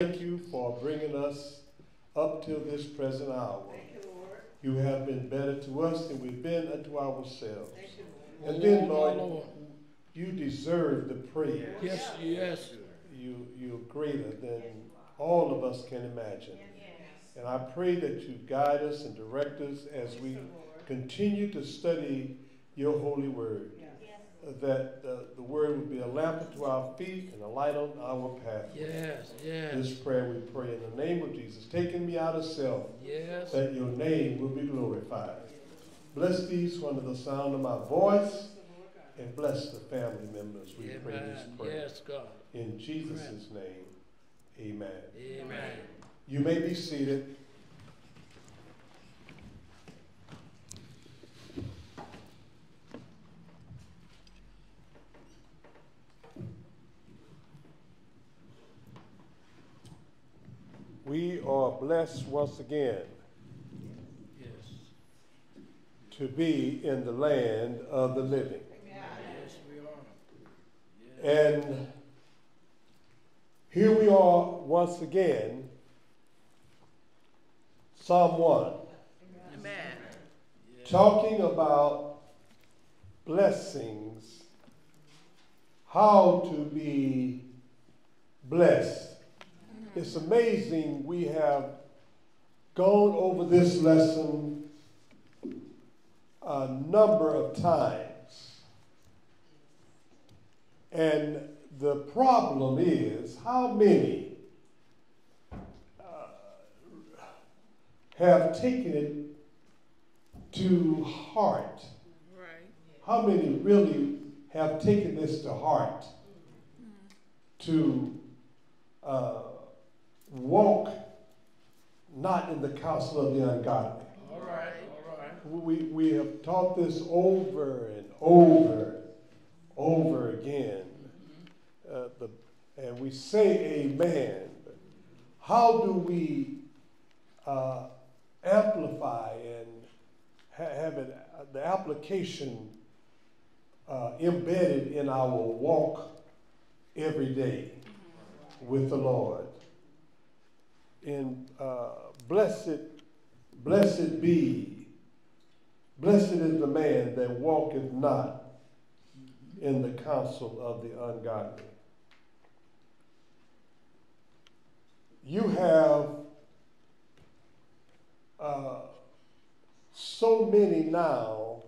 Thank you for bringing us up till this present hour. You have been better to us than we've been unto ourselves. And then, Lord, you deserve the praise. Yes, yes. You, you're greater than all of us can imagine. And I pray that you guide us and direct us as we continue to study your holy word. That the, the word would be a lamp unto our feet and a light on our path. Yes, yes. This prayer we pray in the name of Jesus, taking me out of self, Yes. that your name will be glorified. Bless these under the sound of my voice, and bless the family members. We pray this prayer. Yes, God. In Jesus' name, amen. Amen. You may be seated. We are blessed once again Yes. to be in the land of the living. Yes, we are. Yes. And here we are once again, Psalm 1, Amen. Talking about blessings, how to be blessed. It's amazing we have gone over this lesson a number of times. And the problem is how many uh, have taken it to heart? Right. How many really have taken this to heart to uh, walk not in the counsel of the ungodly? All right, all right. We, we have taught this over and over, over again. Uh, the, and we say amen. But how do we uh, amplify and ha- have it, uh, the application uh, embedded in our walk every day with the Lord? And uh, blessed, blessed be Blessed is the man that walketh not in the counsel of the ungodly. You have uh, so many now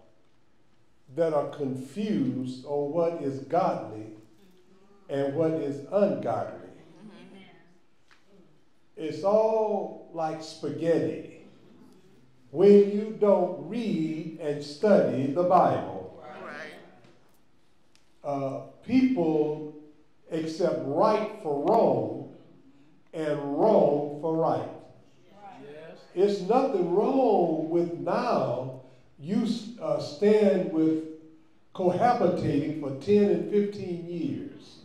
that are confused on what is godly and what is ungodly. It's all like spaghetti when you don't read and study the Bible. Right. Uh, people accept right for wrong and wrong for right. Yes. It's nothing wrong with now you uh, stand with cohabitating for 10 and 15 years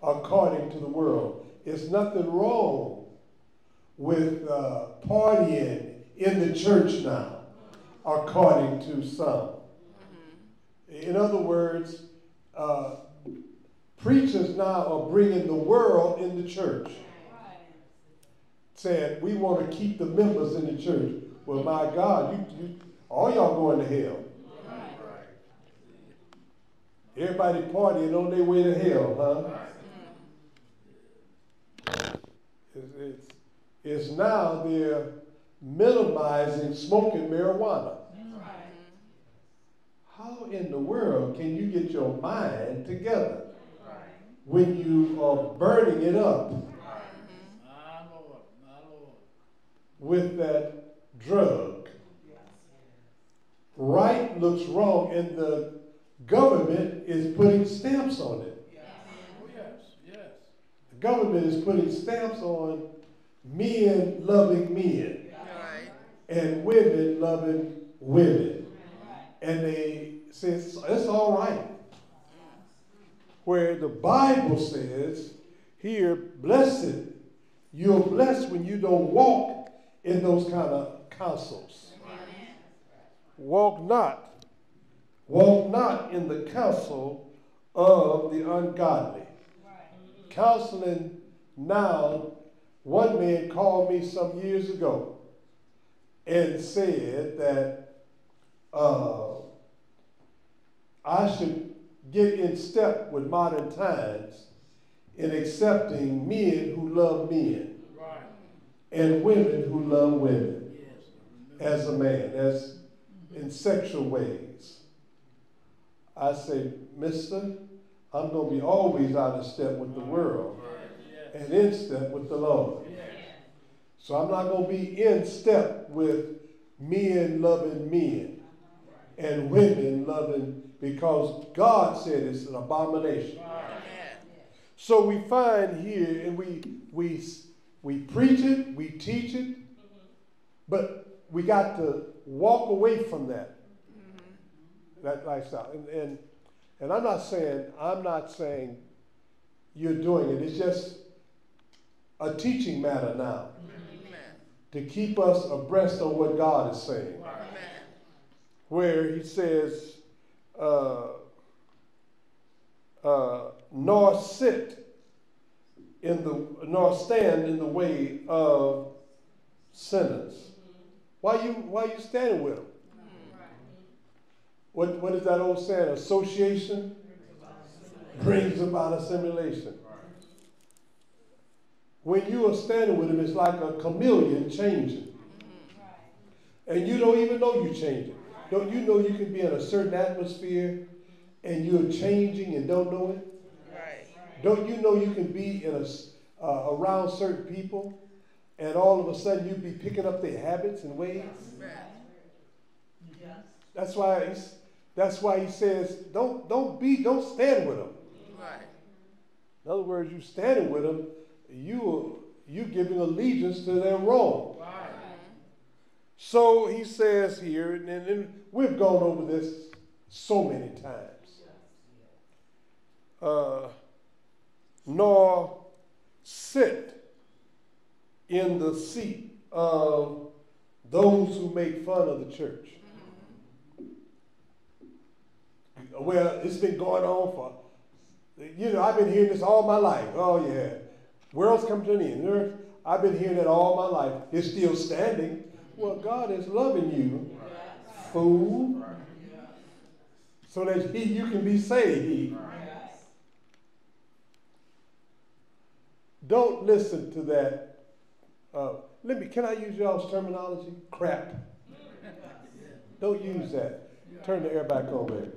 according to the world. It's nothing wrong with uh, partying in the church now, according to some. In other words, uh, preachers now are bringing the world in the church, saying we want to keep the members in the church. Well, my God, you, you all y'all going to hell. Everybody partying on their way to hell, huh? It's, it's, it's now they're minimizing smoking marijuana. How in the world can you get your mind together when you are burning it up My Lord, my Lord. with that drug? Right looks wrong, and the government is putting stamps on it. Oh, yes, yes. The government is putting stamps on men loving men. Right. and women loving women. And they say it's, it's all right. Where the Bible says, here, blessed, you're blessed when you don't walk in those kind of counsels. Walk not, walk not in the counsel of the ungodly. Counseling now One man called me some years ago and said that uh, I should get in step with modern times in accepting men who love men Right. and women who love women Yes. as a man, as in sexual ways. I say, Mister, I'm going to be always out of step with the world. And in step with the Lord. Yes. So I'm not going to be in step with men loving men and women loving, because God said it's an abomination. So we find here, and we we we preach it, we teach it, but we got to walk away from that that lifestyle. And and and I'm not saying I'm not saying you're doing it. It's just a teaching matter now to keep us abreast of what God is saying. Where He says, uh, uh, "Nor sit in the nor stand in the way of sinners." Why you why you standing with them? What what is that old saying? Association brings about assimilation. When you are standing with him, it's like a chameleon changing. And you don't even know you're changing. Don't you know you can be in a certain atmosphere and you're changing and don't know it? Don't you know you can be in a, s- uh, around certain people and all of a sudden you'd be picking up their habits and ways? That's why he's, that's why he says don't don't be don't stand with them. In other words, you standing with them, you you giving allegiance to their. Right. So he says here, and, and we've gone over this so many times. Uh, nor sit in the seat of those who make fun of the church. Well, it's been going on for, you know, I've been hearing this all my life. Oh, yeah. World's come to an end. I've been hearing it all my life. It's still standing. Well, God is loving you, fool, so that he, you can be saved. Don't listen to that. Uh, let me. Can I use y'all's terminology? Crap. Don't use that. Turn the air back on, baby.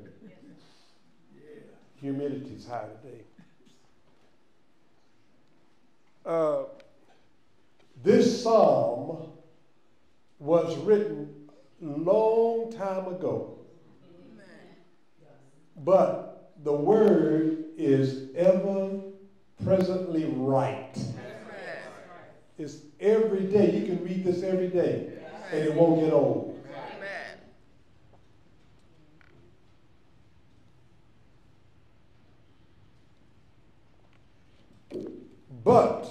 Humidity's high today. Uh, this psalm was written long time ago, but the word is ever presently right. It's every day. You can read this every day, and it won't get old. But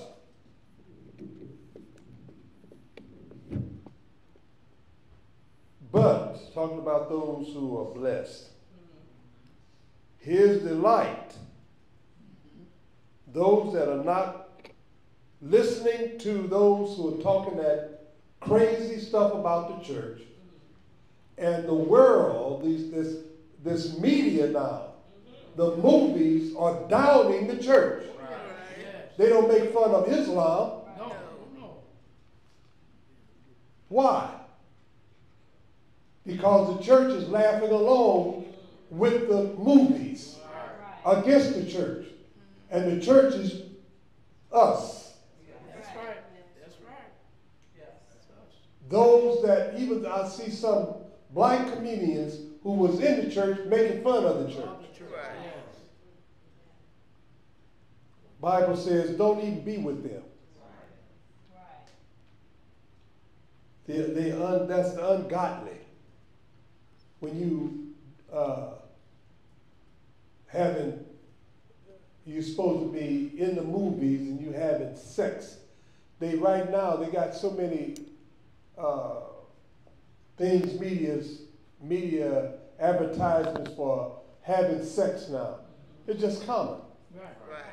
but talking about those who are blessed. His delight. Those that are not listening to those who are talking that crazy stuff about the church. And the world, these this this media now, the movies are downing the church. They don't make fun of Islam. No, no. Why? Because the church is laughing along with the movies against the church. And the church is us. That's right. That's right. Those that even I see some black comedians who was in the church making fun of the church. Bible says don't even be with them. The, the un, that's the ungodly. When you uh, having, you're supposed to be in the movies and you having sex. They right now they got so many uh, things, media's media advertisements for having sex now. It's just common. Right.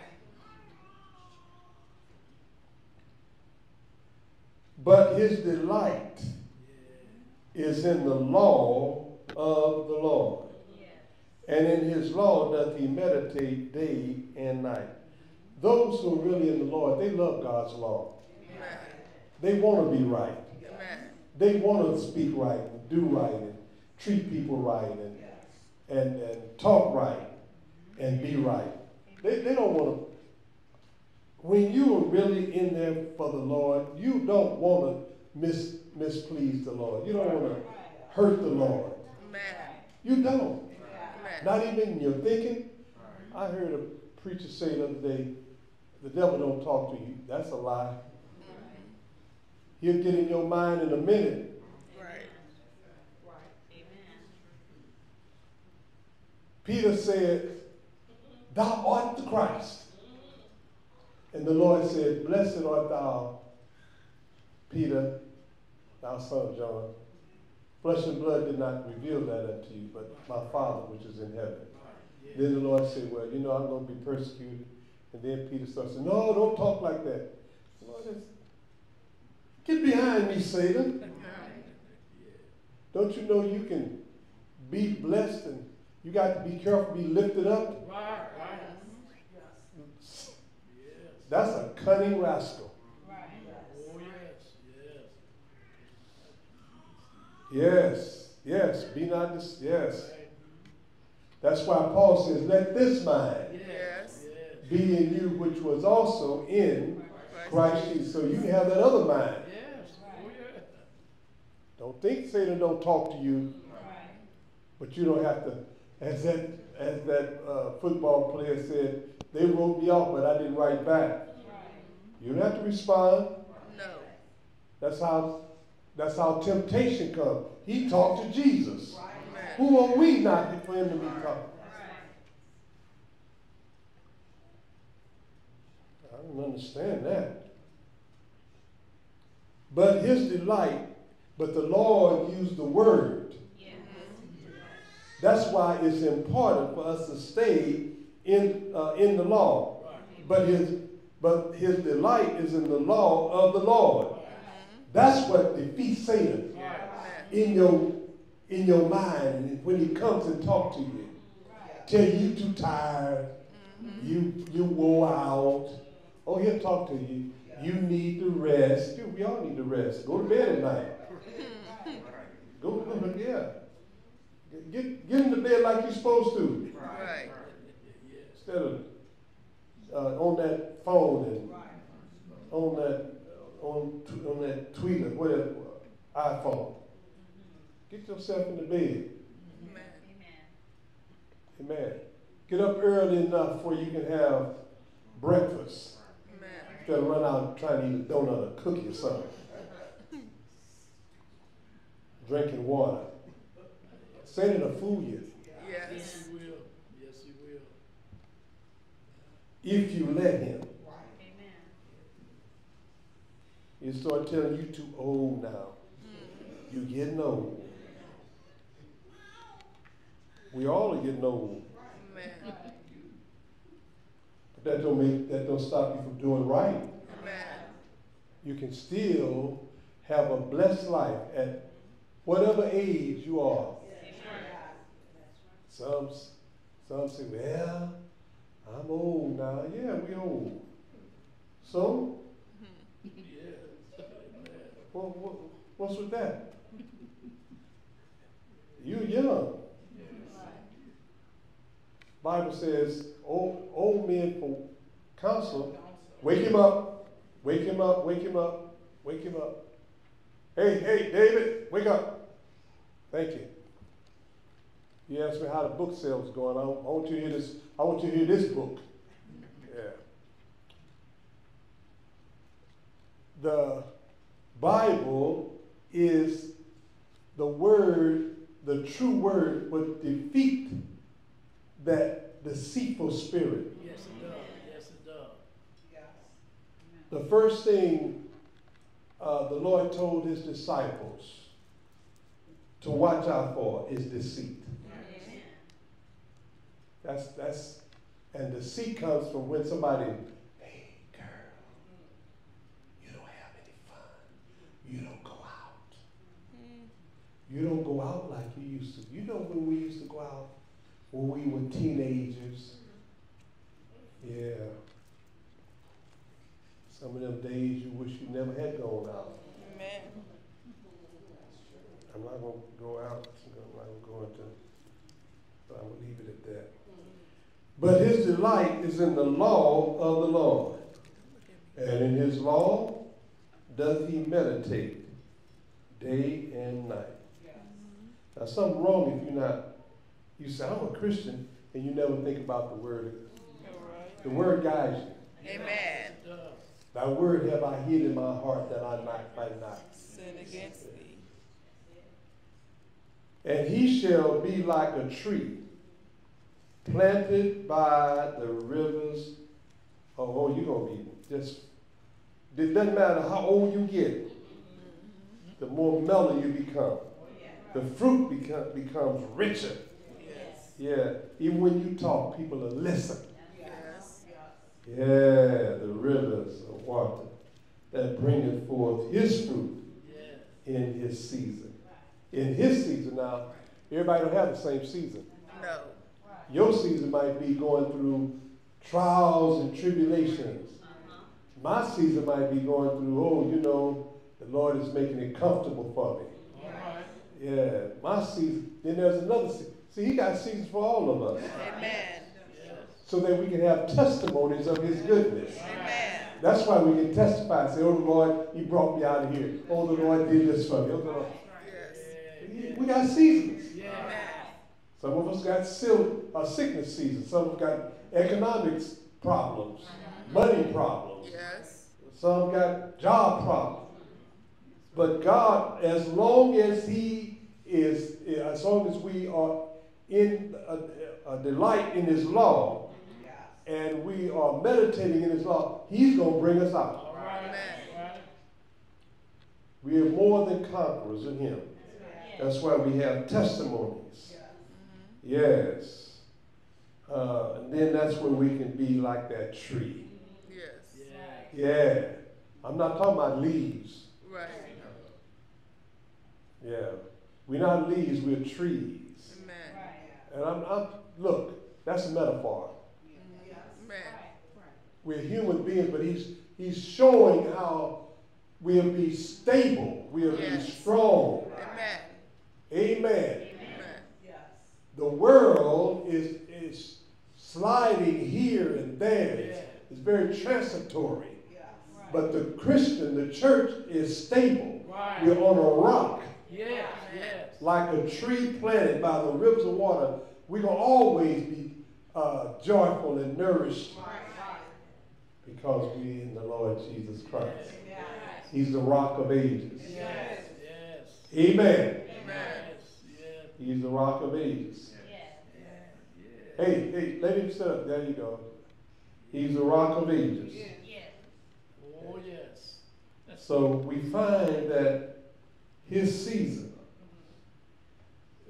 But his delight is in the law of the Lord. And in his law doth he meditate day and night. Those who are really in the Lord, they love God's law. Amen. They want to be right. Amen. They want to speak right and do right and treat people right and, and, and talk right and be right. They, they don't want to. When you are really in there for the Lord, you don't want to mis, misplease the Lord. You don't want to hurt the Lord. Amen. You don't. Not even in your thinking. I heard a preacher say the other day, the devil don't talk to you. That's a lie. He'll get in your mind in a minute. Right. amen Peter said, Thou art the Christ. And the Lord said, Blessed art thou, Peter, thou son of John. Flesh and blood did not reveal that unto you, but my Father which is in heaven. Then the Lord said, Well, you know, I'm going to be persecuted. And then Peter starts saying, No, don't talk like that. Lord, get behind me, Satan. Don't you know you can be blessed and you got to be careful, be lifted up? Right, right. That's a cunning rascal. Yes, yes. Yes, be not this, yes. That's why Paul says, let this mind yes. be in you, which was also in Christ Jesus. So you have that other mind. Yes. Oh, yeah. Don't think Satan don't talk to you, but you don't have to, as that, as that uh, football player said, they wrote me off, but I didn't write back. You don't have to respond. No. That's how that's how temptation comes. He talked to Jesus. Who are we not for him to be talking? I don't understand that. But his delight, but the Lord used the word. That's why it's important for us to stay in, uh, in the law. But his, but his delight is in the law of the Lord. That's what defeats Satan in your in your mind when he comes and talk to you. Tell you too tired, you you wore out. Oh, he'll talk to you. You need to rest. Dude, We all need to rest. Go to bed at night. Go, go yeah. Get, get into bed like you're supposed to. Right. Instead of uh, on that phone and on that on, on that tweeter, whatever, iPhone. Get yourself in the bed. Amen. Amen. Get up early enough where you can have breakfast. Amen. Instead of run out trying to eat a donut or cookie or something. Drinking water. Satan will fool you. Yes. he will. Yes, he will. If you let him. Amen. You start telling you too old now. Mm. You getting old. We all are getting old. Amen. But that don't make that don't stop you from doing right. Amen. You can still have a blessed life at whatever age you are. Some some say, well, I'm old now. Yeah, we old. So, yes. What, what's with that? You're young. Bible says, old, old men for counsel, wake him up, wake him up, wake him up, wake him up. Hey, hey, David, wake up. Thank you. You asked me how the book sales going. I, I want you to hear this. I want you to hear this book. Yeah. The Bible is the word, the true word would defeat that deceitful spirit. Yes, it does. Yes, it does. Yes. The first thing uh, the Lord told his disciples to watch out for is deceit. That's that's and deceit comes from when somebody, hey girl, you don't have any fun. you go out. You don't go out like you used to. You know when we used to go out when we were teenagers? Yeah. Some of them days you wish you never had gone out. Amen. I'm not going to go out. I'm not going to, but I'm going to leave it at that. But his delight is in the law of the Lord. And in his law does he meditate day and night. Now, something wrong if you're not, you say, I'm a Christian, and you never think about the word. The word guides you. Amen. Thy word have I hid in my heart that I might, might not sin against thee. And he shall be like a tree planted by the rivers. Oh, oh you're going to be just, it doesn't matter how old you get, the more mellow you become. The fruit become, becomes richer. Yes. Yeah, even when you talk, people will listen. Yes. Yeah, the rivers of water that bringeth forth his fruit in his season. In his season, now, everybody don't have the same season. No. Your season might be going through trials and tribulations. My season might be going through, oh, you know, the Lord is making it comfortable for me. Yeah, my season. Then there's another season. See, he got seasons for all of us. Amen. So that we can have testimonies of his goodness. Amen. That's why we can testify and say, oh, the Lord, he brought me out of here. Oh, the Lord did this for me. Oh, the Lord. Yes. We got seasons. Amen. Some of us got sil- a sickness season. Some of us got economics problems, money problems. Yes. Some got job problems. But God, as long as He is, as long as we are in a, a delight in His law, and we are meditating in His law, He's going to bring us out. Amen. We are more than conquerors in Him. That's why we have testimonies. Yes. Mm-hmm. Uh, and then that's where we can be like that tree. Yes. Yeah. I'm not talking about leaves. Right. Yeah. We're not leaves, we're trees. Amen. And I'm, I'm look, that's a metaphor. Amen. We're human beings, but he's he's showing how we'll be stable, we'll be strong. Amen. Amen. Amen. The world is is sliding here and there. It's very transitory. But the Christian, the church is stable. We're on a rock. Yes, yes. like a tree planted by the rivers of water, we're going to always be uh, joyful and nourished because we're in the Lord Jesus Christ. He's the rock of ages. Yes, yes, Amen. Amen. yes, He's the rock of ages. yes. Hey, hey, let him sit up. There you go. He's the rock of ages. Oh, yes. So we find that his season,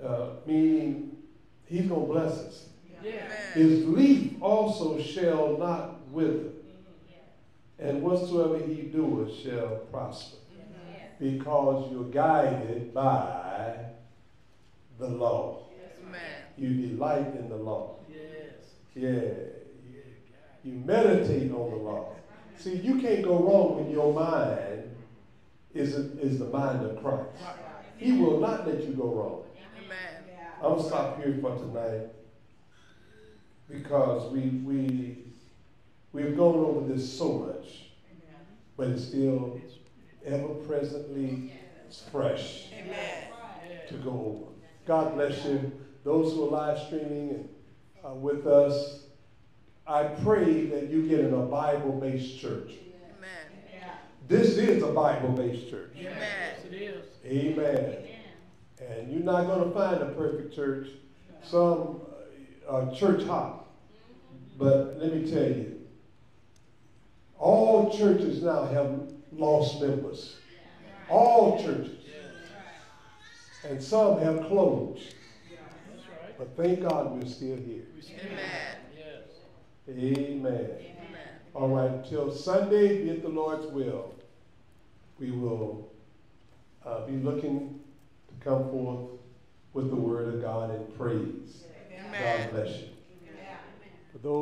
uh, meaning he's going to bless us. Yes. Amen. His leaf also shall not wither, and whatsoever he doeth shall prosper, because you're guided by the law. Amen. You delight in the law. Yes. Yeah. You meditate on the law. See, you can't go wrong when your mind is, is the mind of Christ. He will not let you go wrong. Amen. I'm gonna stop here for tonight because we we we've gone over this so much, but it's still ever presently fresh Amen. to go over. God bless you. Those who are live streaming and uh, with us, I pray that you get in a Bible-based church. Amen. This is a Bible-based church. Amen. Yes, it is. Amen. And you're not going to find a perfect church. Some uh, are church hop. But let me tell you, all churches now have lost members. All churches. And some have closed. That's right. But thank God we're still here. Amen. Yes. Amen. Amen. All right, till Sunday, be it the Lord's will, we will uh, be looking to come forth with the word of God in praise. God bless you. Amen. For those